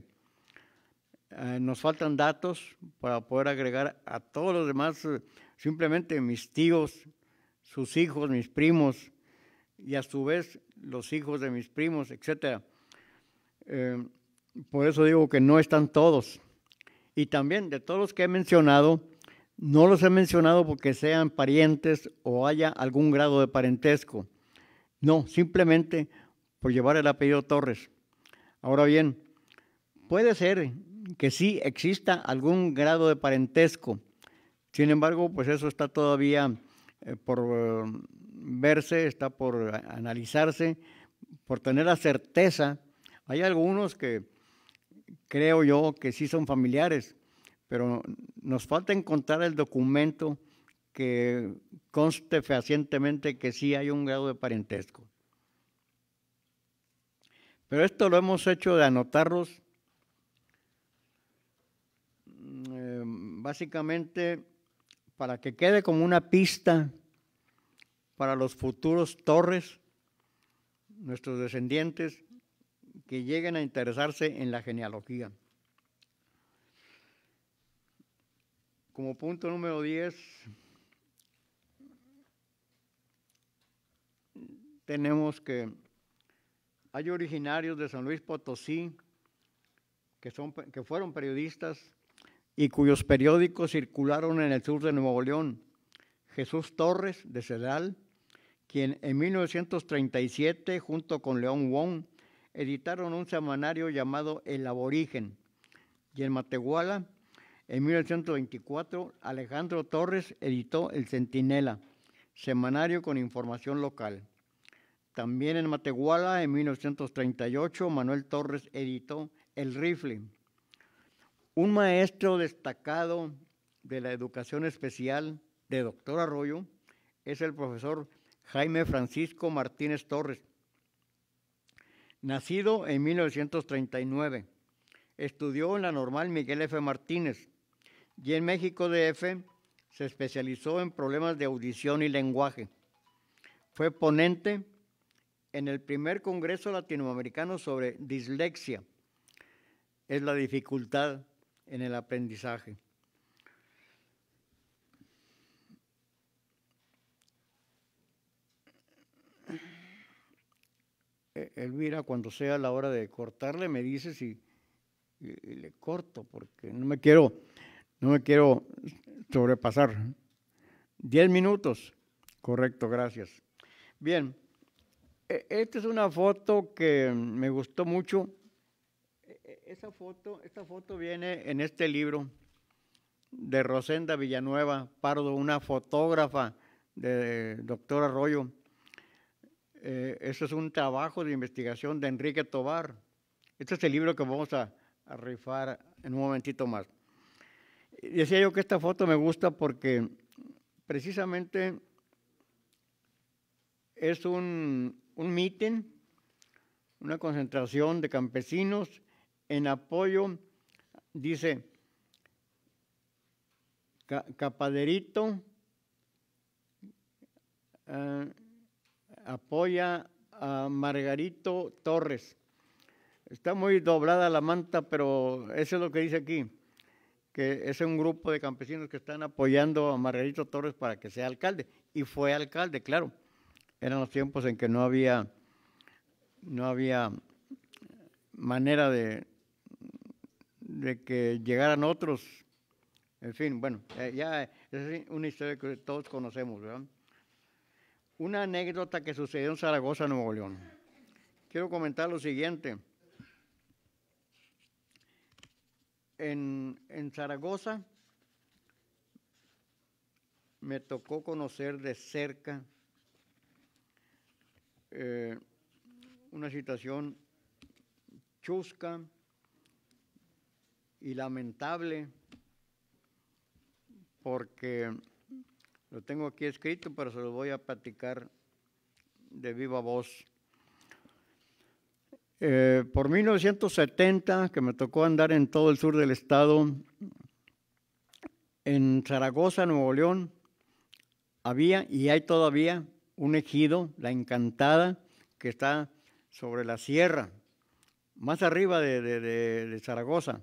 Eh, nos faltan datos para poder agregar a todos los demás, eh, simplemente mis tíos, sus hijos, mis primos, y a su vez los hijos de mis primos, etc. por eso digo que no están todos. Y también de todos los que he mencionado, no los he mencionado porque sean parientes o haya algún grado de parentesco. No, simplemente por llevar el apellido Torres. Ahora bien, puede ser que sí exista algún grado de parentesco. Sin embargo, pues eso está todavía eh, por eh, verse, está por analizarse, por tener la certeza. Hay algunos que creo yo que sí son familiares, pero nos falta encontrar el documento que conste fehacientemente que sí hay un grado de parentesco. Pero esto lo hemos hecho de anotarlos eh, básicamente para que quede como una pista para los futuros torres, nuestros descendientes, que lleguen a interesarse en la genealogía. Como punto número 10, tenemos que hay originarios de San Luis Potosí que, son, que fueron periodistas y cuyos periódicos circularon en el sur de Nuevo León. Jesús Torres, de Cedral, quien en 1937, junto con León Wong, editaron un semanario llamado El Aborigen. Y en Matehuala, en 1924, Alejandro Torres editó El Centinela, semanario con información local. También en Matehuala, en 1938, Manuel Torres editó El Rifle, un maestro destacado de la educación especial de Doctor Arroyo es el profesor Jaime Francisco Martínez Torres. Nacido en 1939, estudió en la normal Miguel F. Martínez y en México DF se especializó en problemas de audición y lenguaje. Fue ponente en el primer Congreso Latinoamericano sobre dislexia. Es la dificultad en el aprendizaje. Elvira, cuando sea la hora de cortarle, me dice si le corto, porque no me quiero, no me quiero sobrepasar. Diez minutos. Correcto, gracias. Bien, e, esta es una foto que me gustó mucho esa foto, esta foto viene en este libro de Rosenda Villanueva Pardo, una fotógrafa de doctor Arroyo. Eh, eso es un trabajo de investigación de Enrique Tobar. Este es el libro que vamos a, rifar en un momentito más. Decía yo que esta foto me gusta porque precisamente es un, un meeting, una concentración de campesinos en apoyo, dice, Capaderito, uh, apoya a Margarito Torres. Está muy doblada la manta, pero eso es lo que dice aquí, que es un grupo de campesinos que están apoyando a Margarito Torres para que sea alcalde. Y fue alcalde, claro. Eran los tiempos en que no había, no había manera de, de que llegaran otros. En fin, bueno, eh, ya es una historia que todos conocemos, ¿verdad? Una anécdota que sucedió en Zaragoza, Nuevo León. Quiero comentar lo siguiente. En, en Zaragoza me tocó conocer de cerca eh, una situación chusca y lamentable porque lo tengo aquí escrito, pero se lo voy a platicar de viva voz. Eh, por 1970, que me tocó andar en todo el sur del estado, en Zaragoza, Nuevo León, había y hay todavía un ejido, la Encantada, que está sobre la sierra, más arriba de, Zaragoza.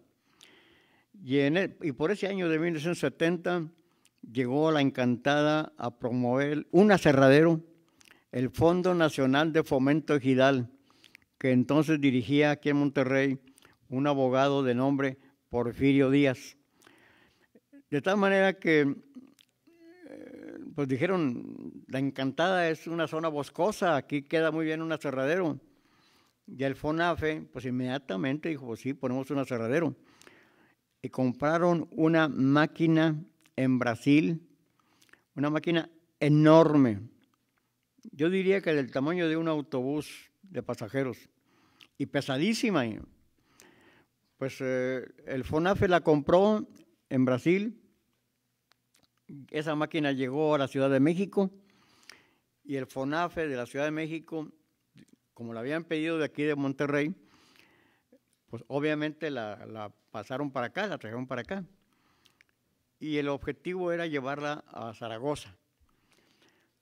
Y, en y por ese año de 1970 llegó la Encantada a promover un aserradero, el Fondo Nacional de Fomento Ejidal, que entonces dirigía aquí en Monterrey un abogado de nombre Porfirio Díaz. De tal manera que, eh, pues dijeron, la Encantada es una zona boscosa, aquí queda muy bien un aserradero. Y el FONAFE, pues inmediatamente dijo, pues sí, ponemos un aserradero. Y compraron una máquina en Brasil, una máquina enorme. Yo diría que del tamaño de un autobús de pasajeros y pesadísima. Pues eh, el FONAFE la compró en Brasil. Esa máquina llegó a la Ciudad de México y el FONAFE de la Ciudad de México, como la habían pedido de aquí de Monterrey, pues obviamente la, la pasaron para acá, la trajeron para acá y el objetivo era llevarla a Zaragoza.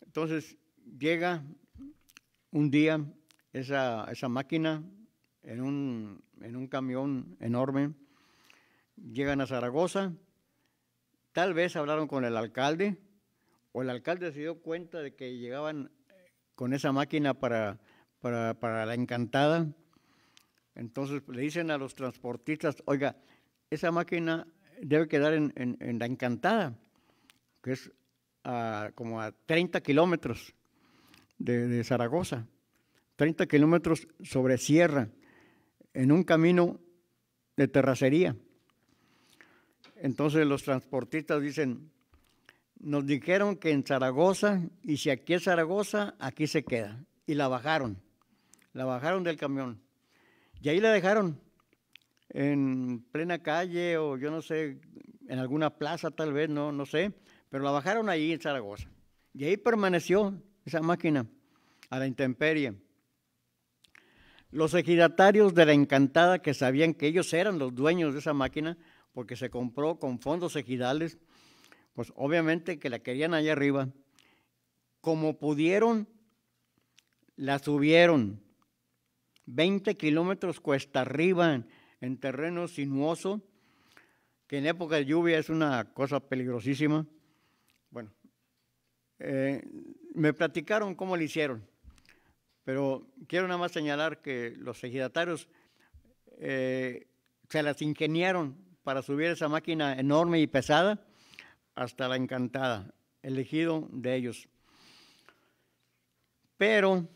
Entonces llega un día esa, esa máquina en un, en un camión enorme, llegan a Zaragoza, tal vez hablaron con el alcalde, o el alcalde se dio cuenta de que llegaban con esa máquina para, para, para la encantada. Entonces le dicen a los transportistas, oiga, esa máquina debe quedar en, la Encantada, que es como a 30 kilómetros de, Zaragoza, 30 kilómetros sobre sierra, en un camino de terracería. Entonces los transportistas dicen, nos dijeron que en Zaragoza, y si aquí es Zaragoza, aquí se queda. Y la bajaron, la bajaron del camión. Y ahí la dejaron en plena calle o yo no sé, en alguna plaza tal vez, no, no sé, pero la bajaron ahí en Zaragoza. Y ahí permaneció esa máquina a la intemperie. Los ejidatarios de la Encantada que sabían que ellos eran los dueños de esa máquina porque se compró con fondos ejidales, pues obviamente que la querían allá arriba. Como pudieron, la subieron 20 kilómetros cuesta arriba en terreno sinuoso, que en época de lluvia es una cosa peligrosísima. Bueno, eh, me platicaron cómo lo hicieron, pero quiero nada más señalar que los ejidatarios eh, se las ingeniaron para subir esa máquina enorme y pesada hasta la encantada, elegido de ellos. Pero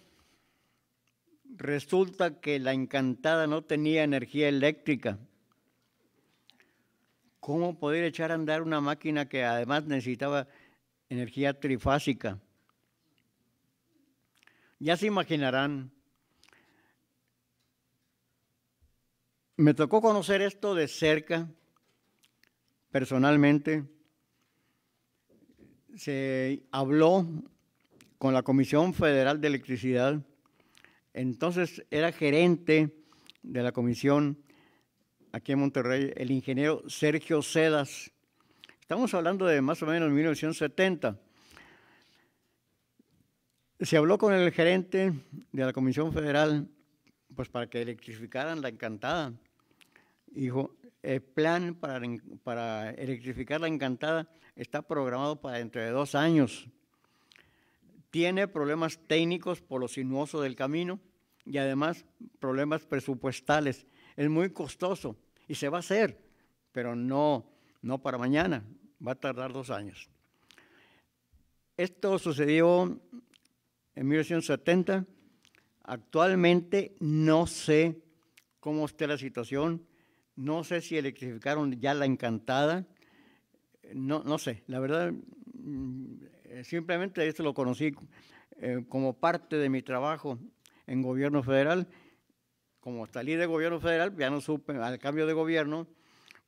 resulta que la encantada no tenía energía eléctrica. ¿Cómo poder echar a andar una máquina que además necesitaba energía trifásica? Ya se imaginarán. Me tocó conocer esto de cerca, personalmente. Se habló con la Comisión Federal de Electricidad entonces era gerente de la comisión aquí en Monterrey, el ingeniero Sergio Sedas. Estamos hablando de más o menos 1970. Se habló con el gerente de la Comisión Federal, pues para que electrificaran la Encantada. Dijo, el plan para, para electrificar la Encantada está programado para dentro de dos años. Tiene problemas técnicos por lo sinuoso del camino y además problemas presupuestales. Es muy costoso y se va a hacer, pero no, no para mañana, va a tardar dos años. Esto sucedió en 1970. Actualmente no sé cómo está la situación, no sé si electrificaron ya la encantada, no, no sé, la verdad, simplemente esto lo conocí eh, como parte de mi trabajo en gobierno federal. Como salí de gobierno federal, ya no supe, al cambio de gobierno,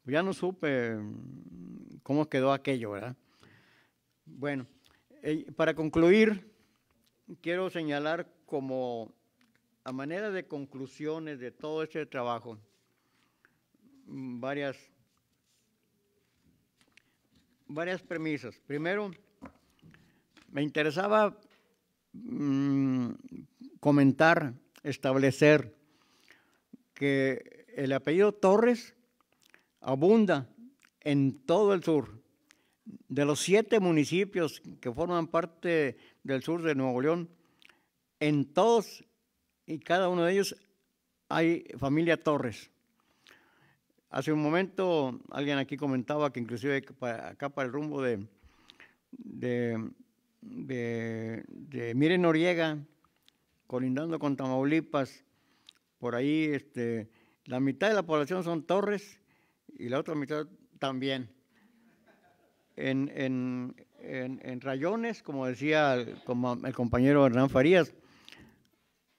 ya no supe mm, cómo quedó aquello, ¿verdad? Bueno, eh, para concluir, quiero señalar como a manera de conclusiones de todo este trabajo, mm, varias, varias premisas. Primero, me interesaba mm, comentar, establecer que el apellido Torres abunda en todo el sur. De los siete municipios que forman parte del sur de Nuevo León, en todos y cada uno de ellos hay familia Torres. Hace un momento alguien aquí comentaba que inclusive acá para el rumbo de, de, de, Miren Noriega, colindando con Tamaulipas, por ahí este, la mitad de la población son Torres y la otra mitad también. En, en, en, rayones, como decía el, como el compañero Hernán Farías,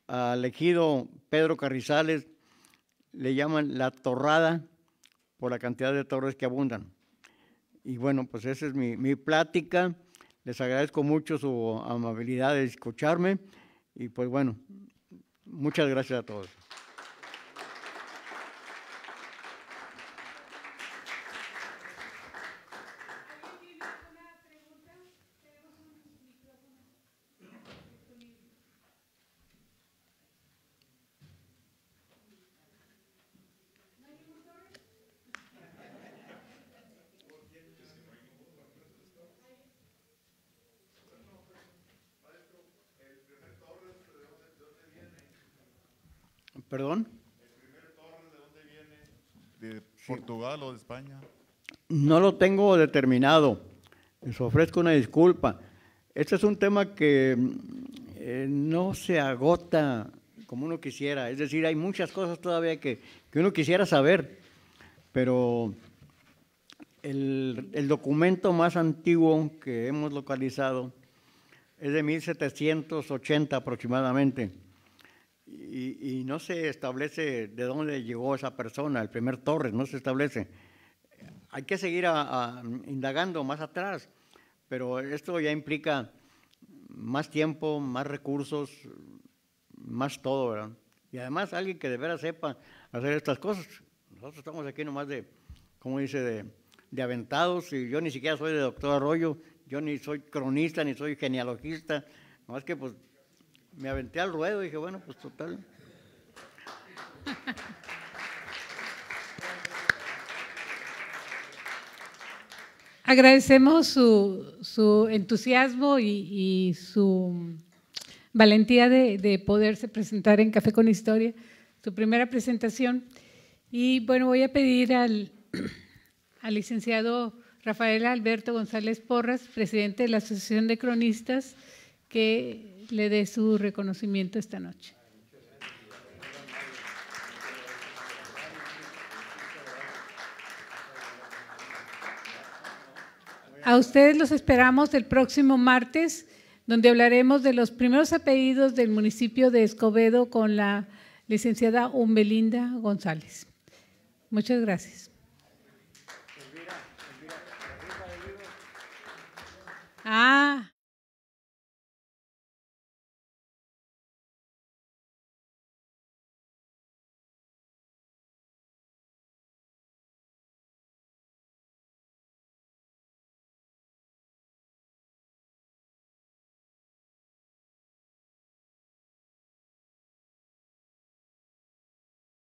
al ejido Pedro Carrizales le llaman la torrada por la cantidad de torres que abundan. Y bueno, pues esa es mi, mi plática. Les agradezco mucho su amabilidad de escucharme y pues bueno, muchas gracias a todos. ¿Perdón? ¿El primer torre de dónde viene? ¿De Portugal o de España? No lo tengo determinado. Les ofrezco una disculpa. Este es un tema que eh, no se agota como uno quisiera. Es decir, hay muchas cosas todavía que, que uno quisiera saber, pero el, el, documento más antiguo que hemos localizado es de 1780 aproximadamente y, no se establece de dónde llegó esa persona, el primer Torres, no se establece. Hay que seguir indagando más atrás, pero esto ya implica más tiempo, más recursos, más todo, ¿verdad? Y además alguien que de veras sepa hacer estas cosas. Nosotros estamos aquí nomás de, como dice, de, de aventados, y yo ni siquiera soy de doctor Arroyo, yo ni soy cronista, ni soy genealogista, nomás que pues me aventé al ruedo y dije, bueno, pues total. (laughs) Agradecemos su, entusiasmo y, su valentía de, poderse presentar en Café con Historia, su primera presentación. Y bueno, voy a pedir al, (clears throat) al licenciado Rafael Alberto González Porras, presidente de la Asociación de Cronistas, que le dé su reconocimiento esta noche. A ustedes los esperamos el próximo martes, donde hablaremos de los primeros apellidos del municipio de Escobedo con la licenciada Umbelinda González. Muchas gracias. Ah.